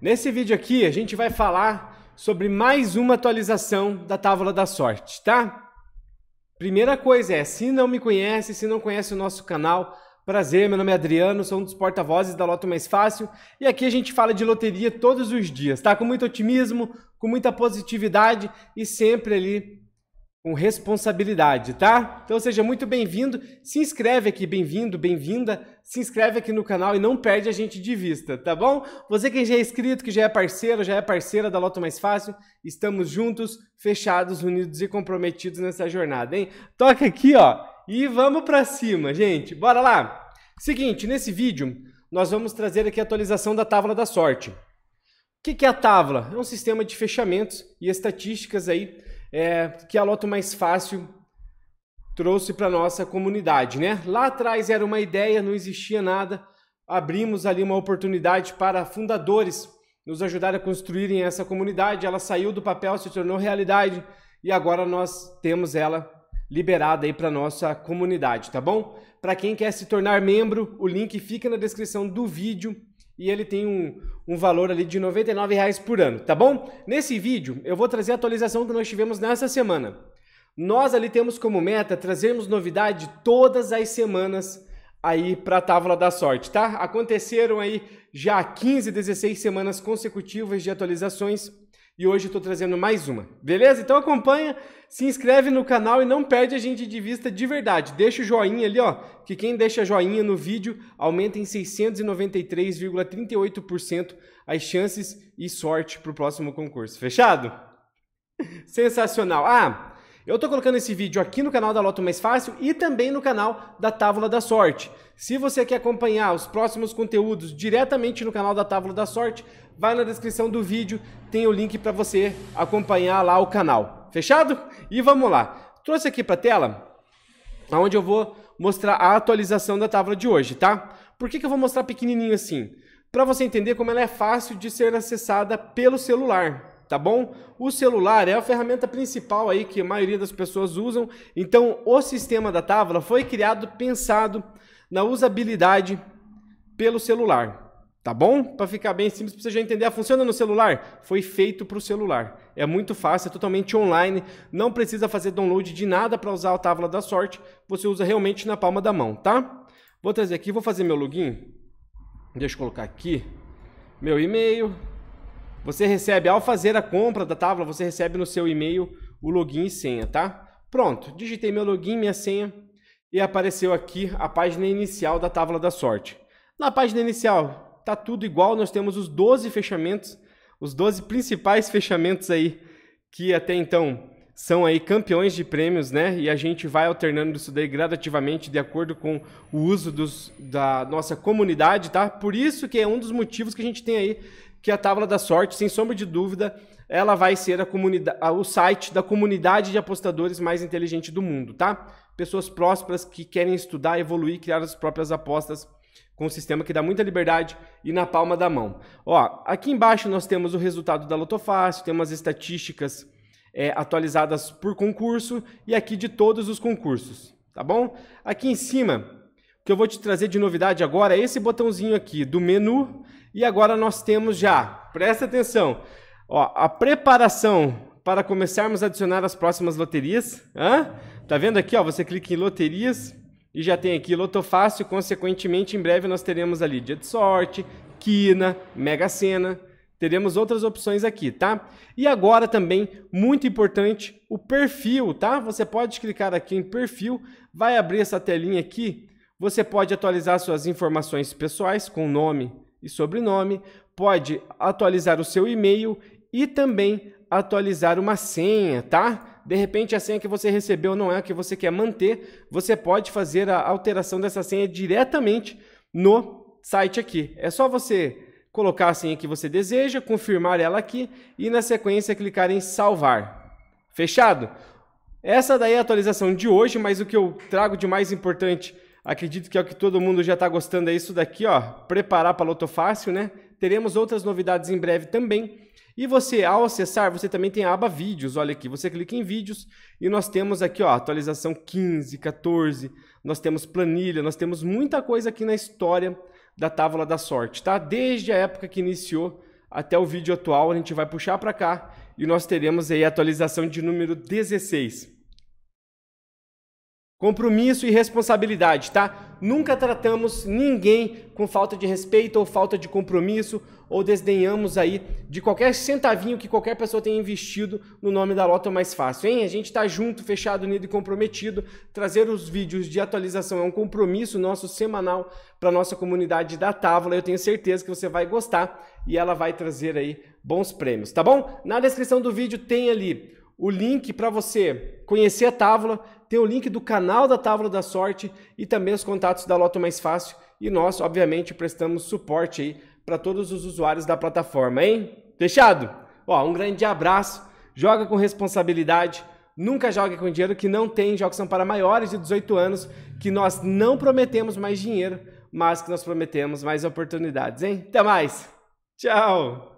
Nesse vídeo aqui a gente vai falar sobre mais uma atualização da Távola da Sorte, tá? Primeira coisa é, se não me conhece, se não conhece o nosso canal, prazer, meu nome é Adriano, sou um dos porta-vozes da Loto Mais Fácil e aqui a gente fala de loteria todos os dias, tá? Com muito otimismo, com muita positividade e sempre ali com responsabilidade, tá? Então seja muito bem-vindo, se inscreve aqui, bem-vindo, bem-vinda, se inscreve aqui no canal e não perde a gente de vista, tá bom? Você que já é inscrito, que já é parceiro, já é parceira da Loto Mais Fácil, estamos juntos, fechados, unidos e comprometidos nessa jornada, hein? Toca aqui, ó, e vamos para cima, gente. Bora lá. Seguinte, nesse vídeo nós vamos trazer aqui a atualização da tábua da sorte. O que é a tábua? É um sistema de fechamentos e estatísticas aí é, que a Loto Mais Fácil trouxe para nossa comunidade, né? Lá atrás era uma ideia, não existia nada. Abrimos ali uma oportunidade para fundadores nos ajudar a construírem essa comunidade. Ela saiu do papel, se tornou realidade e agora nós temos ela liberada aí para nossa comunidade, tá bom? Para quem quer se tornar membro, o link fica na descrição do vídeo e ele tem um, um valor ali de R$ 99,00 por ano, tá bom? Nesse vídeo eu vou trazer a atualização que nós tivemos nessa semana. Nós ali temos como meta trazermos novidade todas as semanas aí para a Távola da Sorte, tá? Aconteceram aí já 15, 16 semanas consecutivas de atualizações e hoje estou trazendo mais uma, beleza? Então acompanha, se inscreve no canal e não perde a gente de vista de verdade. Deixa o joinha ali, ó, que quem deixa joinha no vídeo aumenta em 693,38% as chances e sorte para o próximo concurso. Fechado? Sensacional. Ah, eu estou colocando esse vídeo aqui no canal da Loto Mais Fácil e também no canal da Távola da Sorte. Se você quer acompanhar os próximos conteúdos diretamente no canal da Távola da Sorte, vai na descrição do vídeo, tem o link para você acompanhar lá o canal. Fechado? E vamos lá. Trouxe aqui para a tela, onde eu vou mostrar a atualização da tábua de hoje, tá? Por que, que eu vou mostrar pequenininho assim? Para você entender como ela é fácil de ser acessada pelo celular, tá bom? O celular é a ferramenta principal aí que a maioria das pessoas usam, então o sistema da tábua foi criado pensado na usabilidade pelo celular. Tá bom? Para ficar bem simples, para você já entender, ah, funciona no celular? Foi feito para o celular. É muito fácil, é totalmente online, não precisa fazer download de nada para usar a tábua da sorte, você usa realmente na palma da mão, tá? Vou trazer aqui, vou fazer meu login. Deixa eu colocar aqui meu e-mail. Você recebe, ao fazer a compra da tábua, você recebe no seu e-mail o login e senha, tá? Pronto, digitei meu login, minha senha e apareceu aqui a página inicial da tábua da sorte. Na página inicial, tá tudo igual, nós temos os 12 fechamentos, os 12 principais fechamentos aí que até então são aí campeões de prêmios, né? E a gente vai alternando isso daí gradativamente de acordo com o uso dos, da nossa comunidade, tá? Por isso que é um dos motivos que a gente tem aí que a Tábua da Sorte, sem sombra de dúvida, ela vai ser a comunidade, o site da comunidade de apostadores mais inteligente do mundo, tá? Pessoas prósperas que querem estudar, evoluir, criar as próprias apostas com um sistema que dá muita liberdade e na palma da mão. Ó, aqui embaixo nós temos o resultado da Lotofácil, temos as estatísticas é, atualizadas por concurso e aqui de todos os concursos, tá bom? Aqui em cima, o que eu vou te trazer de novidade agora é esse botãozinho aqui do menu e agora nós temos já, presta atenção, ó, a preparação para começarmos a adicionar as próximas loterias. Hã? Tá vendo aqui, ó, você clica em loterias e já tem aqui Loto Fácil, consequentemente, em breve nós teremos ali Dia de Sorte, Quina, Mega Sena, teremos outras opções aqui, tá? E agora também, muito importante, o perfil, tá? Você pode clicar aqui em perfil, vai abrir essa telinha aqui, você pode atualizar suas informações pessoais com nome e sobrenome, pode atualizar o seu e-mail e também atualizar uma senha, tá? De repente a senha que você recebeu não é a que você quer manter, você pode fazer a alteração dessa senha diretamente no site aqui. É só você colocar a senha que você deseja, confirmar ela aqui e na sequência clicar em salvar. Fechado? Essa daí é a atualização de hoje, mas o que eu trago de mais importante, acredito que é o que todo mundo já está gostando, é isso daqui, ó, preparar para Loto Fácil, né? Teremos outras novidades em breve também. E você, ao acessar, você também tem a aba vídeos. Olha aqui, você clica em vídeos e nós temos aqui, ó, atualização 15, 14, nós temos planilha, nós temos muita coisa aqui na história da Távola da Sorte, tá? Desde a época que iniciou até o vídeo atual, a gente vai puxar para cá e nós teremos aí a atualização de número 16. Compromisso e responsabilidade, tá? Nunca tratamos ninguém com falta de respeito ou falta de compromisso ou desdenhamos aí de qualquer centavinho que qualquer pessoa tenha investido no nome da Lota Mais Fácil, hein? A gente tá junto, fechado, unido e comprometido. Trazer os vídeos de atualização é um compromisso nosso semanal para nossa comunidade da Távola. Eu tenho certeza que você vai gostar e ela vai trazer aí bons prêmios, tá bom? Na descrição do vídeo tem ali o link para você conhecer a Távola, tem o link do canal da Távola da Sorte e também os contatos da Loto Mais Fácil. E nós, obviamente, prestamos suporte aí para todos os usuários da plataforma, hein? Fechado? Ó, um grande abraço, joga com responsabilidade, nunca jogue com dinheiro que não tem, jogos são para maiores de 18 anos, que nós não prometemos mais dinheiro, mas que nós prometemos mais oportunidades, hein? Até mais! Tchau!